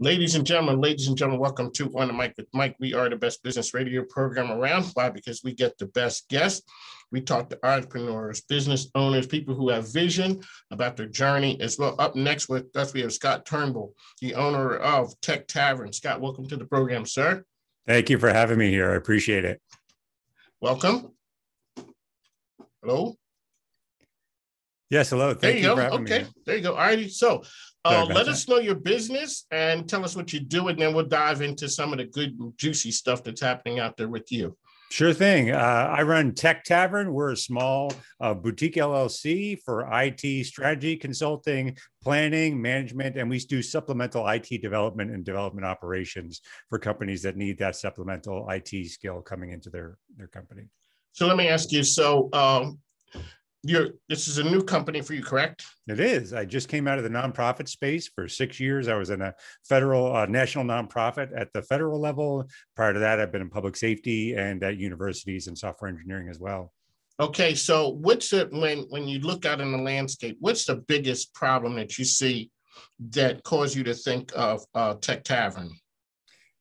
Ladies and gentlemen, ladies and gentlemen, welcome to On the Mic with Mike. We are the best business radio program around. Why? Because we get the best guests. We talk to entrepreneurs, business owners, people who have vision about their journey as well. Up next with us, we have Scott Turnbull, the owner of Tech Tavern. Scott, welcome to the program, sir. Thank you for having me here. I appreciate it. Welcome. Hello. Yes, hello. Thank there you, you go. okay, there you go. All righty. So uh, let us know your business and tell us what you do, and then we'll dive into some of the good, juicy stuff that's happening out there with you. Sure thing. Uh, I run Tech Tavern. We're a small uh, boutique LLC for IT strategy consulting, planning, management, and we do supplemental IT development and development operations for companies that need that supplemental IT skill coming into their, their company. So let me ask you. So um, you're this is a new company for you, correct? It is. I just came out of the nonprofit space for six years. I was in a federal, uh, national nonprofit at the federal level. Prior to that, I've been in public safety and at universities and software engineering as well. Okay, so what's it when when you look out in the landscape? What's the biggest problem that you see that cause you to think of uh, Tech Tavern?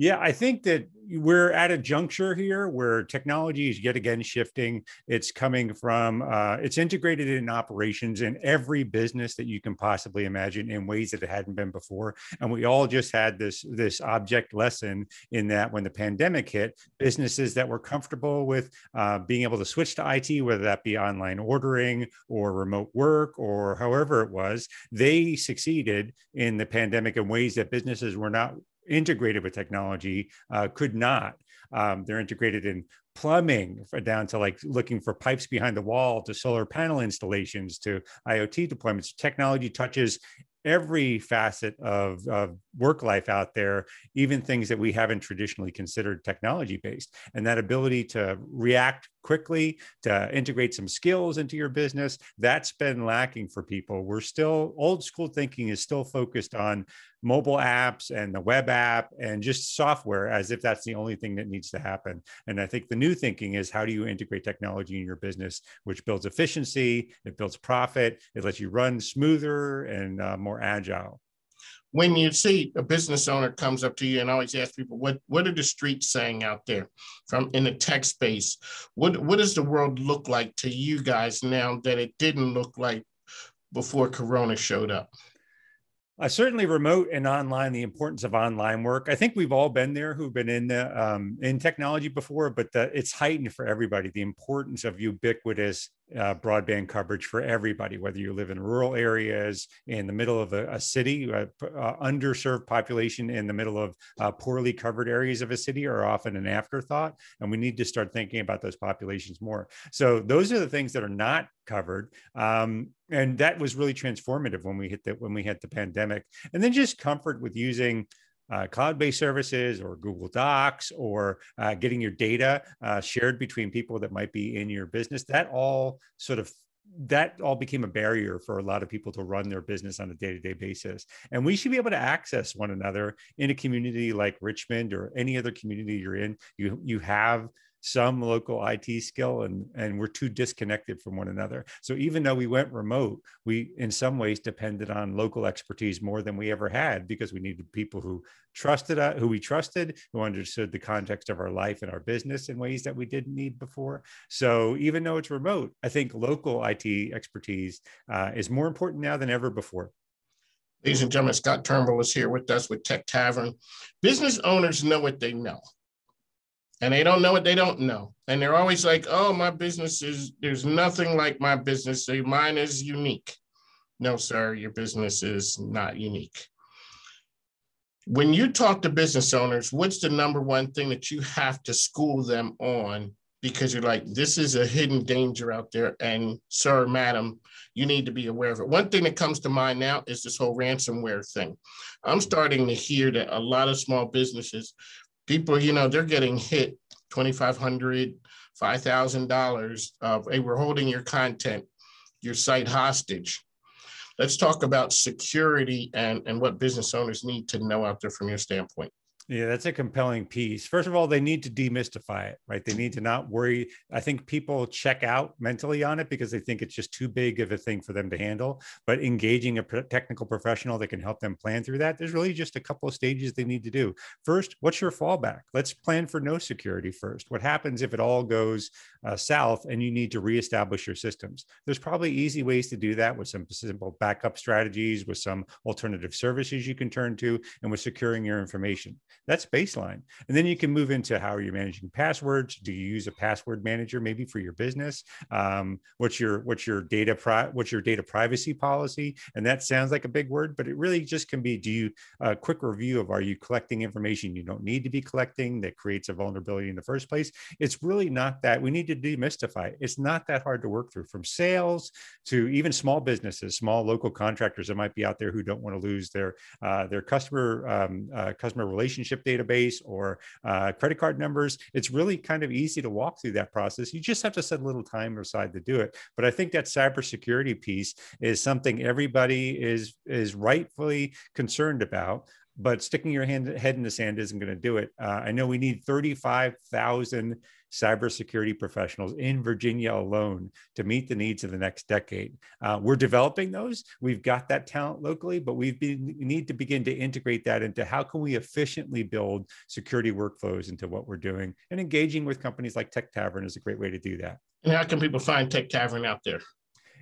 Yeah, I think that we're at a juncture here where technology is yet again shifting. It's coming from, uh, it's integrated in operations in every business that you can possibly imagine in ways that it hadn't been before. And we all just had this, this object lesson in that when the pandemic hit, businesses that were comfortable with uh, being able to switch to IT, whether that be online ordering or remote work or however it was, they succeeded in the pandemic in ways that businesses were not integrated with technology uh, could not. Um, they're integrated in plumbing down to like looking for pipes behind the wall to solar panel installations to IoT deployments. Technology touches every facet of, of, work life out there, even things that we haven't traditionally considered technology based. And that ability to react quickly, to integrate some skills into your business, that's been lacking for people. We're still, old school thinking is still focused on mobile apps and the web app and just software as if that's the only thing that needs to happen. And I think the new thinking is how do you integrate technology in your business, which builds efficiency, it builds profit, it lets you run smoother and uh, more agile when you see a business owner comes up to you and always ask people what what are the streets saying out there from in the tech space? What what does the world look like to you guys now that it didn't look like before corona showed up? Uh, certainly remote and online the importance of online work. I think we've all been there who've been in the um, in technology before but the, it's heightened for everybody the importance of ubiquitous uh, broadband coverage for everybody, whether you live in rural areas, in the middle of a, a city, a, underserved population in the middle of uh, poorly covered areas of a city are often an afterthought. And we need to start thinking about those populations more. So those are the things that are not covered. Um, and that was really transformative when we hit the when we hit the pandemic. And then just comfort with using uh, cloud-based services or Google Docs or uh, getting your data uh, shared between people that might be in your business. That all sort of that all became a barrier for a lot of people to run their business on a day-to-day basis and we should be able to access one another in a community like richmond or any other community you're in you you have some local IT skill and, and we're too disconnected from one another. So even though we went remote, we in some ways depended on local expertise more than we ever had because we needed people who trusted us, who we trusted, who understood the context of our life and our business in ways that we didn't need before. So even though it's remote, I think local IT expertise uh, is more important now than ever before. Ladies and gentlemen, Scott Turnbull is here with us with Tech Tavern. Business owners know what they know and they don't know what they don't know. And they're always like, oh, my business is, there's nothing like my business. So mine is unique. No, sir, your business is not unique. When you talk to business owners, what's the number one thing that you have to school them on? Because you're like, this is a hidden danger out there. And, sir, madam, you need to be aware of it. One thing that comes to mind now is this whole ransomware thing. I'm starting to hear that a lot of small businesses people, you know, they're getting hit $2,500, $5,000 of, hey, we're holding your content, your site hostage. Let's talk about security and, and what business owners need to know out there from your standpoint. Yeah, that's a compelling piece. First of all, they need to demystify it, right? They need to not worry. I think people check out mentally on it because they think it's just too big of a thing for them to handle. But engaging a technical professional that can help them plan through that, there's really just a couple of stages they need to do. First, what's your fallback? Let's plan for no security first. What happens if it all goes uh, south and you need to reestablish your systems? There's probably easy ways to do that with some simple backup strategies, with some alternative services you can turn to, and with securing your information. That's baseline. And then you can move into how are you managing passwords? Do you use a password manager maybe for your business? Um, what's your what's your data pri- what's your data privacy policy? And that sounds like a big word, but it really just can be do you a quick review of are you collecting information you don't need to be collecting that creates a vulnerability in the first place? It's really not that. We need to demystify. It's not that hard to work through from sales to even small businesses, small local contractors that might be out there who don't want to lose their uh, their customer um, uh, customer relationship database or uh, credit card numbers. It's really kind of easy to walk through that process. You just have to set a little time aside to do it. But I think that cybersecurity piece is something everybody is is rightfully concerned about but sticking your hand, head in the sand isn't going to do it. Uh, I know we need 35,000 cybersecurity professionals in Virginia alone to meet the needs of the next decade. Uh, we're developing those. We've got that talent locally, but we need to begin to integrate that into how can we efficiently build security workflows into what we're doing. And engaging with companies like Tech Tavern is a great way to do that. And how can people find Tech Tavern out there?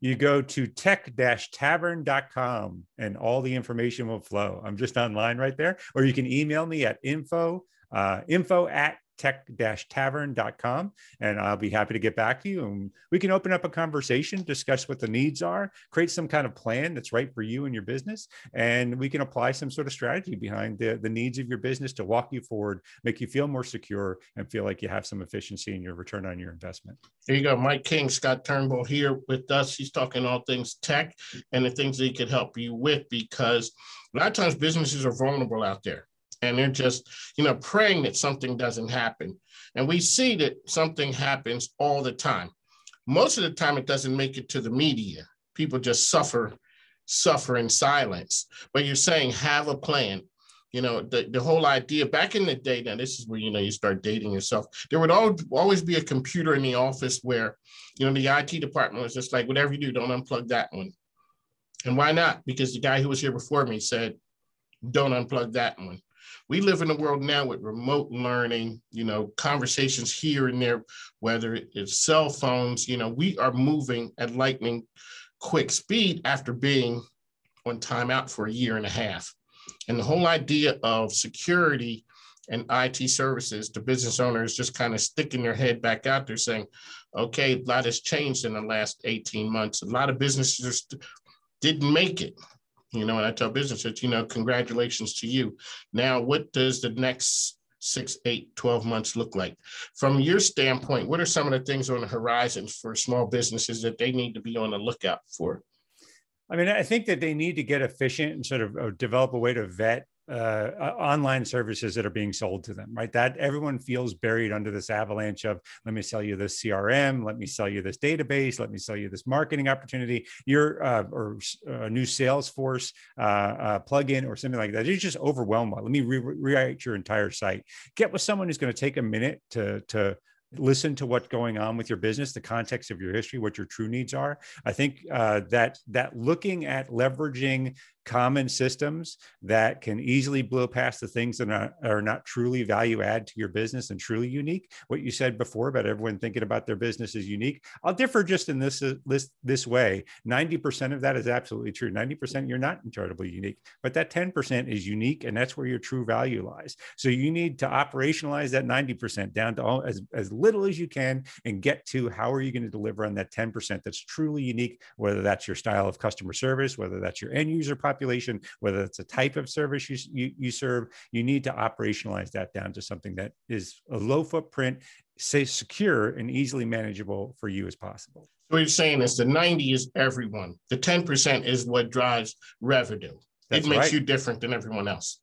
you go to tech-tavern.com and all the information will flow. I'm just online right there. Or you can email me at info, uh, info at tech-tavern.com and I'll be happy to get back to you and we can open up a conversation, discuss what the needs are, create some kind of plan that's right for you and your business and we can apply some sort of strategy behind the, the needs of your business to walk you forward, make you feel more secure and feel like you have some efficiency in your return on your investment. There you go. Mike King, Scott Turnbull here with us. He's talking all things tech and the things that he could help you with because a lot of times businesses are vulnerable out there and they're just, you know, praying that something doesn't happen. And we see that something happens all the time. Most of the time, it doesn't make it to the media. People just suffer, suffer in silence. But you're saying have a plan. You know, the, the whole idea back in the day, now this is where, you know, you start dating yourself. There would always be a computer in the office where, you know, the IT department was just like, whatever you do, don't unplug that one. And why not? Because the guy who was here before me said, don't unplug that one we live in a world now with remote learning, you know, conversations here and there, whether it's cell phones, you know, we are moving at lightning quick speed after being on timeout for a year and a half. And the whole idea of security and IT services the business owners just kind of sticking their head back out there saying, okay, a lot has changed in the last 18 months. A lot of businesses didn't make it you know, and I tell businesses, you know, congratulations to you. Now, what does the next six, eight, 12 months look like? From your standpoint, what are some of the things on the horizon for small businesses that they need to be on the lookout for? I mean, I think that they need to get efficient and sort of develop a way to vet uh, online services that are being sold to them, right? That everyone feels buried under this avalanche of let me sell you this CRM, let me sell you this database, let me sell you this marketing opportunity, your uh, or a uh, new Salesforce uh, uh, plugin or something like that. You're just overwhelmed. Let me re- rewrite your entire site. Get with someone who's going to take a minute to to listen to what's going on with your business the context of your history what your true needs are i think uh, that that looking at leveraging common systems that can easily blow past the things that are, are not truly value add to your business and truly unique. What you said before about everyone thinking about their business is unique. I'll differ just in this, uh, this, this way. 90% of that is absolutely true. 90% you're not incredibly unique, but that 10% is unique and that's where your true value lies. So you need to operationalize that 90% down to all, as, as little as you can and get to how are you going to deliver on that 10% that's truly unique, whether that's your style of customer service, whether that's your end user population population, whether it's a type of service you, you, you serve, you need to operationalize that down to something that is a low footprint, say secure and easily manageable for you as possible. So what you're saying is the 90 is everyone. The 10% is what drives revenue. That's it makes right. you different than everyone else.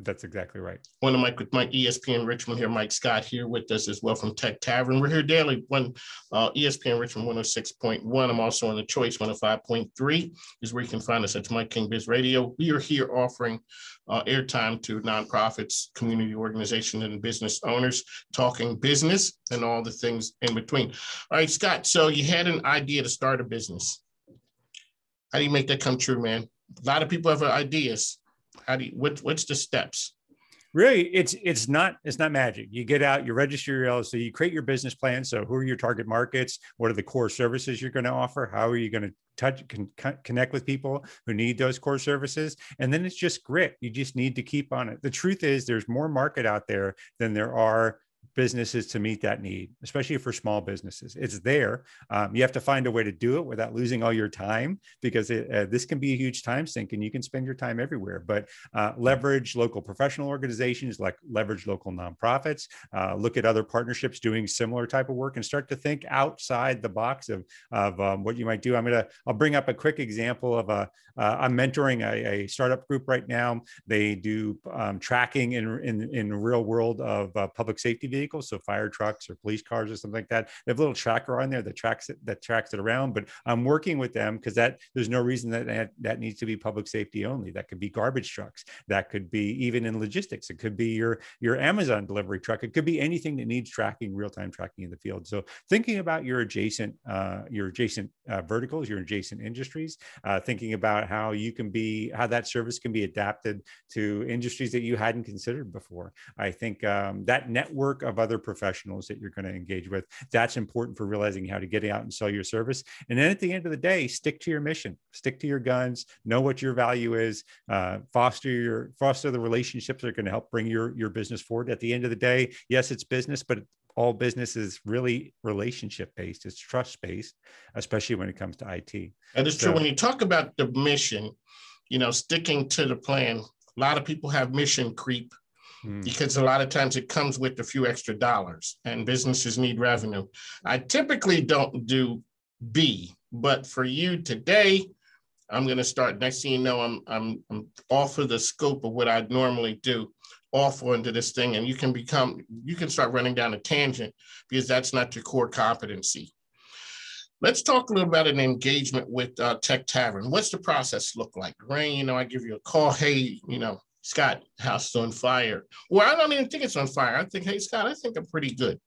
That's exactly right. One of my Mike ESPN Richmond here, Mike Scott here with us as well from Tech Tavern. We're here daily one uh, ESPN Richmond 106.1. I'm also on the Choice 105.3 is where you can find us at Mike King Biz Radio. We are here offering uh, airtime to nonprofits, community organizations, and business owners, talking business and all the things in between. All right, Scott. So you had an idea to start a business. How do you make that come true, man? A lot of people have ideas how do you what, what's the steps? Really it's it's not it's not magic. You get out you register your llc you create your business plan. So who are your target markets? What are the core services you're going to offer? How are you going to touch can connect with people who need those core services? And then it's just grit. You just need to keep on it. The truth is there's more market out there than there are businesses to meet that need, especially for small businesses. It's there. Um, you have to find a way to do it without losing all your time because it, uh, this can be a huge time sink and you can spend your time everywhere. But uh, leverage local professional organizations, like leverage local nonprofits, uh, look at other partnerships doing similar type of work and start to think outside the box of, of um, what you might do. I'm going to, I'll bring up a quick example of a, uh, I'm mentoring a, a, startup group right now. They do um, tracking in, in, in the real world of uh, public safety vehicles, so fire trucks or police cars or something like that. They have a little tracker on there that tracks it that tracks it around. But I'm working with them because that there's no reason that, that that needs to be public safety only. That could be garbage trucks. That could be even in logistics. It could be your your Amazon delivery truck. It could be anything that needs tracking, real time tracking in the field. So thinking about your adjacent uh, your adjacent uh, verticals, your adjacent industries, uh, thinking about how you can be how that service can be adapted to industries that you hadn't considered before. I think um, that network of other professionals that you're going to engage with. That's important for realizing how to get out and sell your service. And then at the end of the day, stick to your mission, stick to your guns, know what your value is, uh, foster your foster the relationships that are going to help bring your your business forward. At the end of the day, yes, it's business, but all business is really relationship based. It's trust based, especially when it comes to IT. And it's so, true when you talk about the mission. You know, sticking to the plan. A lot of people have mission creep mm. because a lot of times it comes with a few extra dollars and businesses need revenue. I typically don't do B, but for you today, I'm going to start. Next thing you know, I'm, I'm, I'm off of the scope of what I'd normally do, off into this thing, and you can become, you can start running down a tangent because that's not your core competency. Let's talk a little about an engagement with uh, Tech Tavern. What's the process look like? Rain, you know, I give you a call. Hey, you know, Scott, house is on fire. Well, I don't even think it's on fire. I think, hey, Scott, I think I'm pretty good.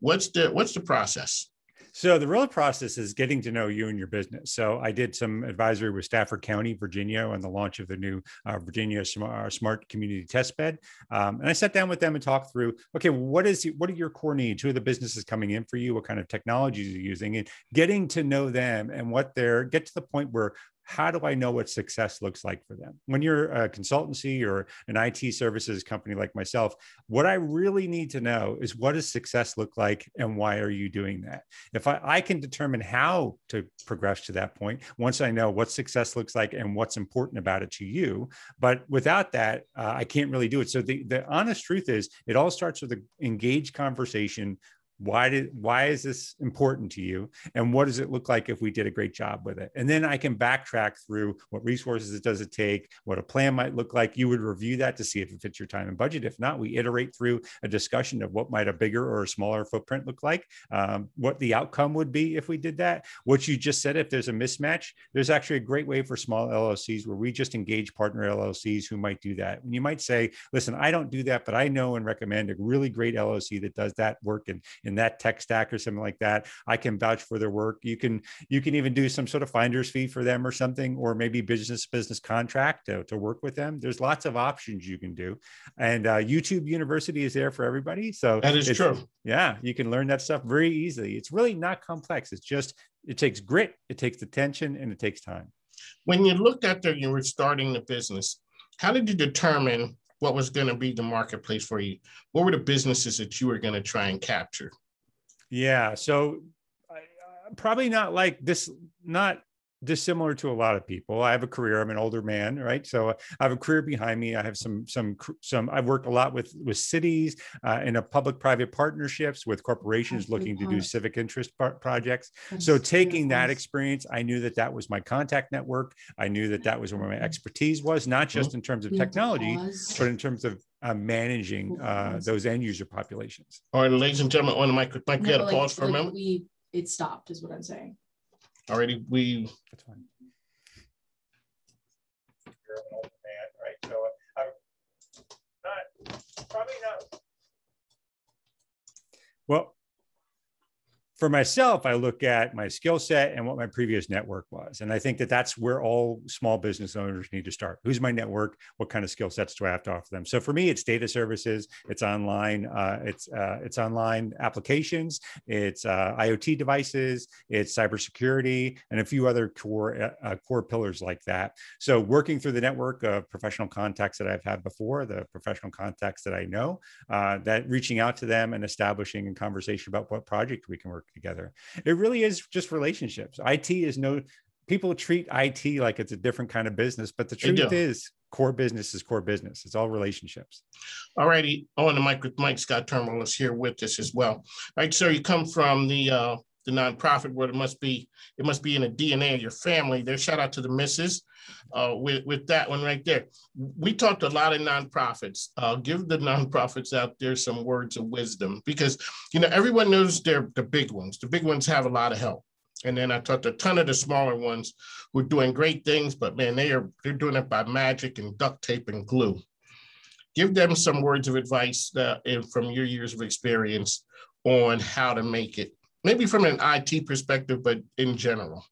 What's the what's the process? So the real process is getting to know you and your business. So I did some advisory with Stafford County, Virginia, on the launch of the new uh, Virginia Smart, uh, Smart, Community Test Bed, um, and I sat down with them and talked through, okay, what is what are your core needs? Who are the businesses coming in for you? What kind of technologies are you using? And getting to know them and what they're get to the point where how do I know what success looks like for them? When you're a consultancy or an IT services company like myself, what I really need to know is what does success look like and why are you doing that? If I, I can determine how to progress to that point, once I know what success looks like and what's important about it to you, but without that, uh, I can't really do it. So the, the honest truth is, it all starts with an engaged conversation why did why is this important to you? And what does it look like if we did a great job with it? And then i can backtrack through what resources it does it take what a plan might look like. You would review that to see if it fits your time and budget. If not we iterate through a discussion of what might a bigger or a smaller footprint look like um, what the outcome would be if we did that. What you just said if there's a mismatch there's actually a great way for small llcs where we just engage partner llcs who might do that. And you might say listen i don't do that but i know and recommend a really great llc that does that work and in that tech stack or something like that. I can vouch for their work. You can you can even do some sort of finder's fee for them or something, or maybe business business contract to, to work with them. There's lots of options you can do, and uh, YouTube University is there for everybody. So that is true. Yeah, you can learn that stuff very easily. It's really not complex. It's just it takes grit, it takes attention, and it takes time. When you looked at the you were starting the business, how did you determine what was going to be the marketplace for you? What were the businesses that you were going to try and capture? Yeah. So uh, probably not like this, not dissimilar to a lot of people. I have a career. I'm an older man, right? So I have a career behind me. I have some some some. I've worked a lot with with cities uh, in a public-private partnerships with corporations looking to do civic interest par- projects. That's so taking that experience, I knew that that was my contact network. I knew that that was where my expertise was, not just in terms of technology, but in terms of uh, managing uh, those end user populations. All right, ladies and gentlemen, on the mic, mic no, got to pause for like a moment. We it stopped, is what I'm saying. Already, we. That's fine. You're an old man, right? So I'm not probably not. Well, for myself, I look at my skill set and what my previous network was. And I think that that's where all small business owners need to start. Who's my network? What kind of skill sets do I have to offer them? So for me, it's data services, it's online, uh, it's uh, it's online applications, it's uh, IoT devices, it's cybersecurity, and a few other core uh, uh, core pillars like that. So working through the network of professional contacts that I've had before, the professional contacts that I know, uh, that reaching out to them and establishing a conversation about what project we can work together. It really is just relationships. IT is no people treat IT like it's a different kind of business, but the truth is core business is core business. It's all relationships. All righty. On the mic with Mike Scott Turnbull is here with us as well. All right, so you come from the uh the nonprofit world. It must be it must be in the DNA of your family. There, shout out to the missus uh, with with that one right there. We talked a lot of nonprofits. Uh, give the nonprofits out there some words of wisdom because you know everyone knows they're the big ones. The big ones have a lot of help. And then I talked a ton of the smaller ones who are doing great things, but man, they are they're doing it by magic and duct tape and glue. Give them some words of advice uh, from your years of experience on how to make it, maybe from an IT perspective, but in general.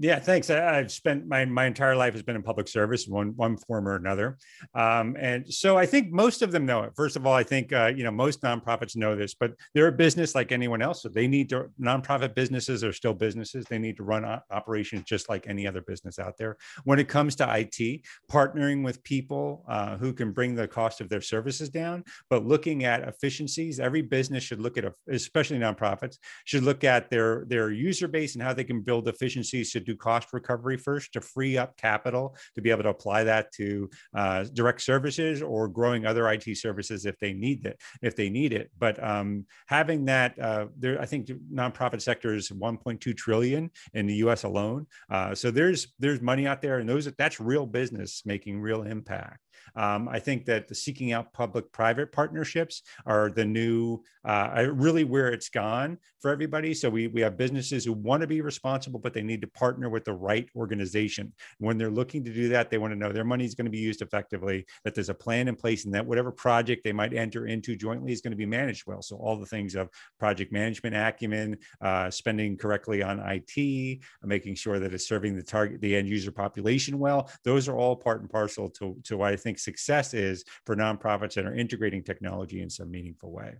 Yeah, thanks. I, have spent my my entire life has been in public service, one one form or another, um, and so I think most of them know it. First of all, I think uh, you know most nonprofits know this, but they're a business like anyone else. So they need to nonprofit businesses are still businesses. They need to run operations just like any other business out there. When it comes to IT, partnering with people uh, who can bring the cost of their services down, but looking at efficiencies. Every business should look at, especially nonprofits, should look at their their user base and how they can build efficiencies to do cost recovery first to free up capital to be able to apply that to uh, direct services or growing other IT services if they need it. If they need it, but um, having that, uh, there, I think nonprofit sector is 1.2 trillion in the U.S. alone. Uh, so there's there's money out there, and those that's real business making real impact. Um, I think that the seeking out public-private partnerships are the new, uh, really where it's gone for everybody. So we we have businesses who want to be responsible, but they need to partner with the right organization. When they're looking to do that, they want to know their money is going to be used effectively, that there's a plan in place, and that whatever project they might enter into jointly is going to be managed well. So all the things of project management acumen, uh, spending correctly on IT, making sure that it's serving the target, the end user population well. Those are all part and parcel to, to what I think success is for nonprofits that are integrating technology in some meaningful way.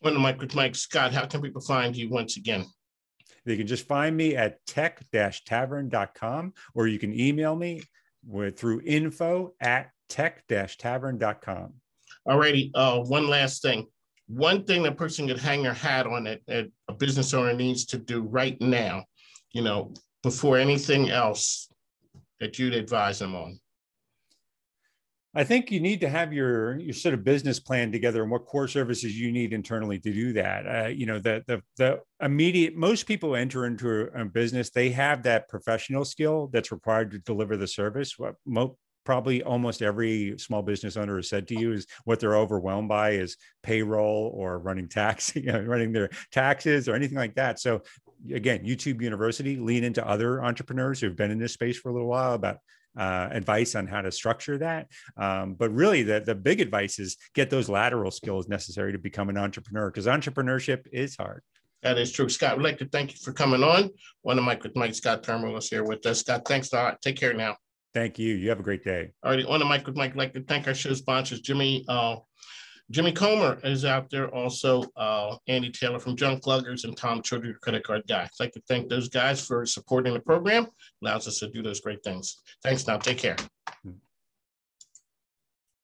Well, Mike, Scott, how can people find you once again? They can just find me at tech-tavern.com or you can email me with through info at tech-tavern.com. Alrighty, uh, one last thing. One thing a person could hang their hat on that, that a business owner needs to do right now, you know, before anything else that you'd advise them on. I think you need to have your your sort of business plan together and what core services you need internally to do that. Uh, you know, the the the immediate most people enter into a, business they have that professional skill that's required to deliver the service. What mo- probably almost every small business owner has said to you is what they're overwhelmed by is payroll or running tax, you know, running their taxes or anything like that. So again, YouTube University lean into other entrepreneurs who've been in this space for a little while about uh, advice on how to structure that. Um, but really, the, the big advice is get those lateral skills necessary to become an entrepreneur because entrepreneurship is hard. That is true. Scott, we'd like to thank you for coming on. One of Mike with Mike Scott Turnbull is here with us. Scott, thanks a lot. Take care now. Thank you. You have a great day. All right. On the mic with Mike, I'd like to thank our show sponsors, Jimmy uh, Jimmy Comer is out there also, uh, Andy Taylor from Junk Luggers and Tom Children, credit card guy. I'd like to thank those guys for supporting the program, allows us to do those great things. Thanks now, take care. Mm-hmm.